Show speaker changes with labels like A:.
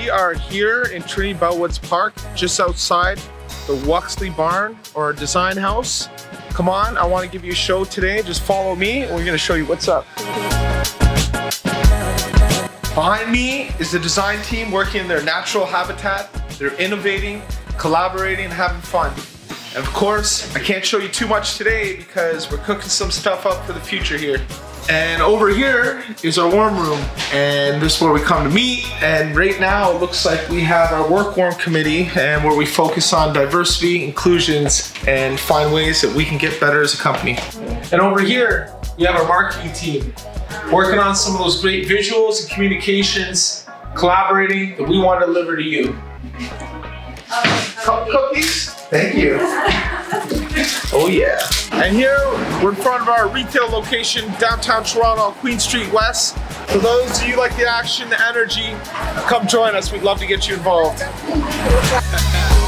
A: we are here in Trinity Bellwoods Park, just outside the Wuxly Barn or Design House. Come on, I want to give you a show today. Just follow me and we're going to show you what's up. Behind me is the design team working in their natural habitat. They're innovating, collaborating, having fun. And of course, I can't show you too much today because we're cooking some stuff up for the future here. And over here is our warm room. And this is where we come to meet. And right now it looks like we have our work warm committee and where we focus on diversity, inclusions, and find ways that we can get better as a company. And over here, we have our marketing team working on some of those great visuals and communications, collaborating that we want to deliver to you. Cup cookies? Thank you. Oh yeah. And here we're in front of our retail location, downtown Toronto, Queen Street West. For those of you like the action, the energy, come join us. We'd love to get you involved.